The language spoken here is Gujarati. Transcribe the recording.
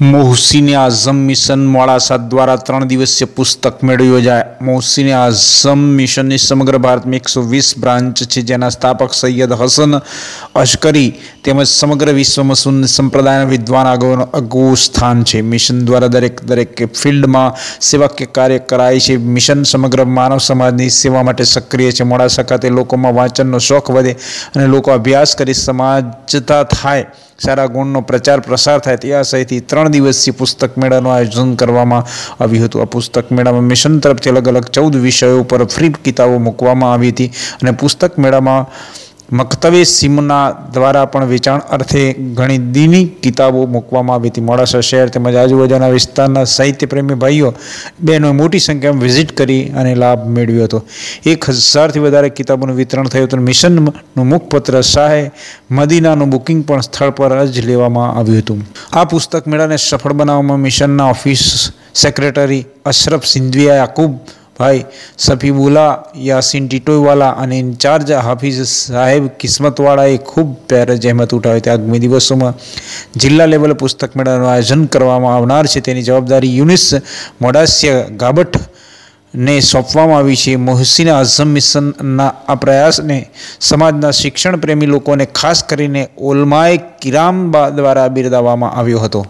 મોહસિને આઝમ મિશન મોડાસા દ્વારા ત્રણ દિવસીય પુસ્તક મેળો યોજાય. મોહસિને આઝમ મિશનની સમગ્ર ભારતમાં એકસો વીસ બ્રાન્ચ છે. જેના સ્થાપક સૈયદ હસન અશ્કરી તેમજ સમગ્ર વિશ્વમાં સુન સંપ્રદાયના વિદ્વાન આગળનું અગવું સ્થાન છે. મિશન દ્વારા દરેક દરેક ફિલ્ડમાં સેવાકીય કાર્ય કરાય છે. મિશન સમગ્ર માનવ સમાજની સેવા માટે સક્રિય છે. મોડાસા ખાતે લોકોમાં વાંચનનો શોખ વધે અને લોકો અભ્યાસ કરી સમાજતા થાય. સારા ગુણનો પ્રચાર પ્રસાર થાય તે આશયથી ત્રણ દિવસીય પુસ્તક મેળાનું આયોજન કરવામાં આવ્યું હતું. આ પુસ્તક મેળામાં મિશન તરફથી અલગ અલગ ચૌદ વિષયો પર ફ્રી કિતાબો મૂકવામાં આવી હતી અને પુસ્તક મેળામાં મક્તવે સિમના દ્વારા પણ વેચાણ અર્થે ઘણી દીની કિતાબો મૂકવામાં આવી હતી. મોડાસા શહેર તેમજ આજુબાજુના વિસ્તારના સાહિત્યપ્રેમી ભાઈઓ બહેનો મોટી સંખ્યામાં વિઝિટ કરી અને લાભ મેળવ્યો હતો. એક હજારથી વધારે કિતાબોનું વિતરણ થયું હતું મિશનનું મુખપત્ર શાહે મદીનાનું બુકિંગ પણ સ્થળ પર જ લેવામાં આવ્યું હતું. આ પુસ્તક મેળાને સફળ બનાવવામાં મિશનના ઓફિસ સેક્રેટરી અશરફ સિંધવીયા યાકુબ ભાઈ સફીબુલ્લા યાસીન ટીટોઈવાલા અને ઇન્ચાર્જ હાફિઝ સાહેબ કિસ્મતવાળાએ ખૂબ પ્યાર જહેમત ઉઠાવી હતી આગામી દિવસોમાં જિલ્લા લેવલે પુસ્તક મેળાનું આયોજન કરવામાં આવનાર છે તેની જવાબદારી યુનિસ મોડાસિયા ગાબઠ ને સોંપવામાં આવી છે મોહસિન આઝમ મિશનના આ પ્રયાસને સમાજના શિક્ષણ પ્રેમી લોકોને ખાસ કરીને ઓલમાએ કિરામ દ્વારા બિરદાવવામાં આવ્યો હતો।